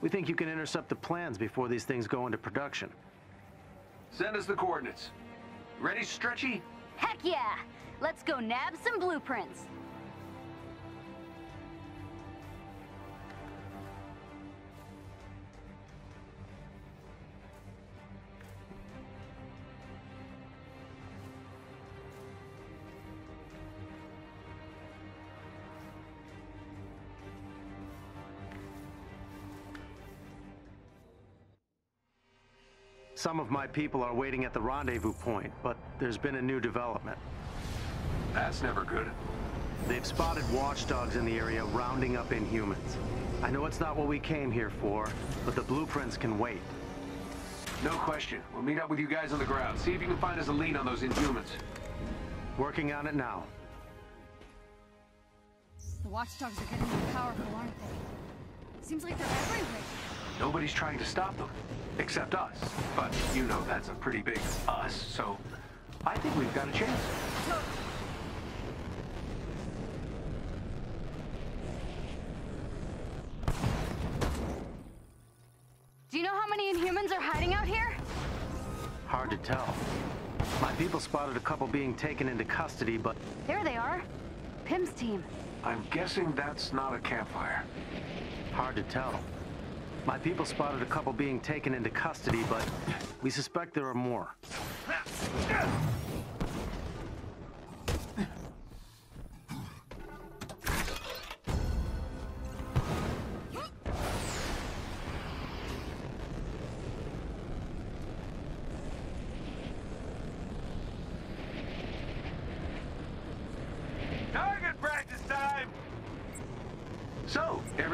We think you can intercept the plans before these things go into production. Send us the coordinates. Ready, Stretchy? Heck yeah! Let's go nab some blueprints. Some of my people are waiting at the rendezvous point, but there's been a new development. That's never good. They've spotted watchdogs in the area rounding up Inhumans. I know it's not what we came here for, but the blueprints can wait. No question. We'll meet up with you guys on the ground. See if you can find us a lead on those Inhumans. Working on it now. The watchdogs are getting more powerful, aren't they? Seems like they're everywhere. Nobody's trying to stop them, except us. But you know that's a pretty big us, so I think we've got a chance. Do you know how many Inhumans are hiding out here? Hard to tell. My people spotted a couple being taken into custody, but There they are. Pim's team. I'm guessing that's not a campfire. hard to tell. My people spotted a couple being taken into custody, but we suspect there are more.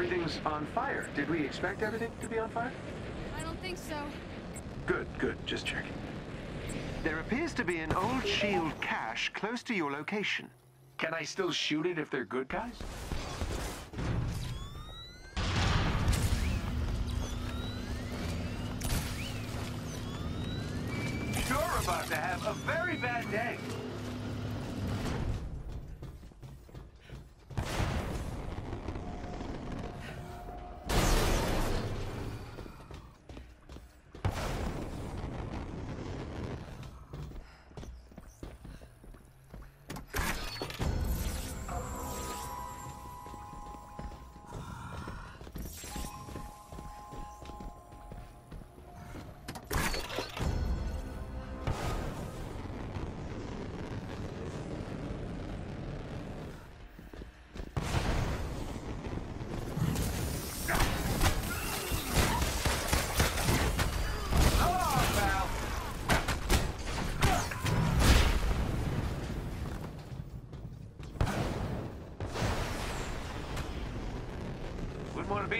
Everything's on fire. Did we expect everything to be on fire? I don't think so. Good, good. Just checking. There appears to be an old S.H.I.E.L.D. cache close to your location. Can I still shoot it if they're good guys? You're about to have a very bad day.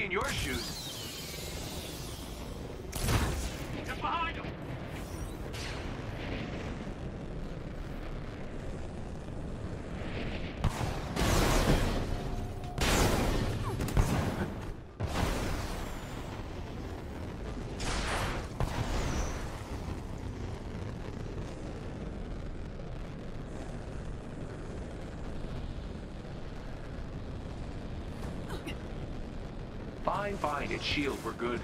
In your shoes. Fine, fine. It's S.H.I.E.L.D. We're good.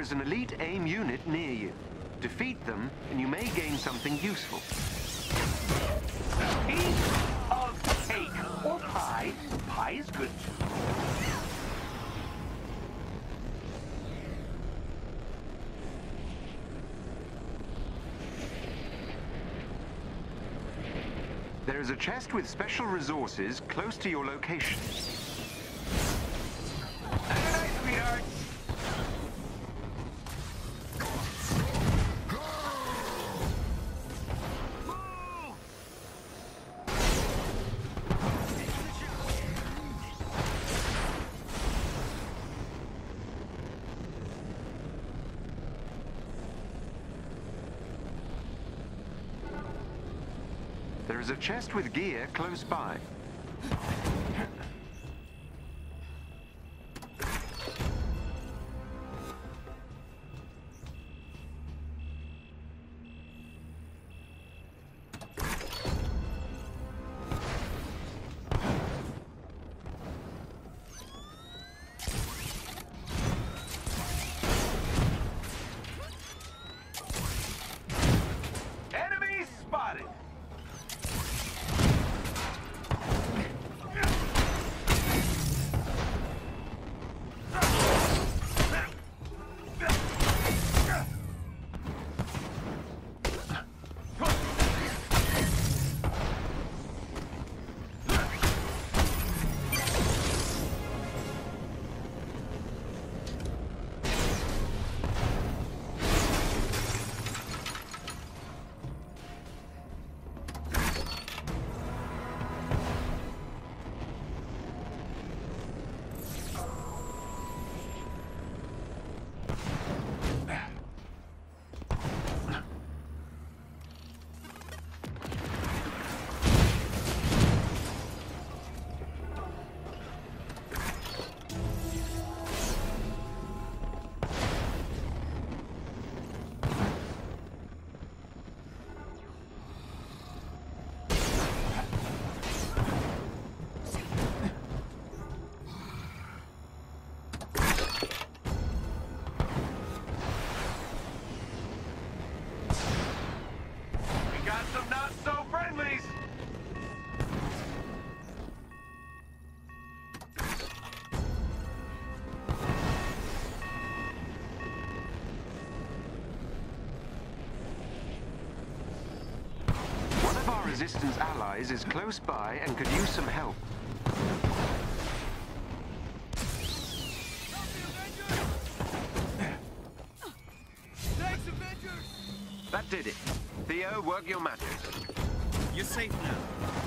There is an elite AIM unit near you. Defeat them, and you may gain something useful. Piece of cake or pie. Pie is good too. There is a chest with special resources close to your location. There is a chest with gear close by. Resistance allies is close by and could use some help. Thanks, Avengers! That did it. Theo, work your magic. You're safe now.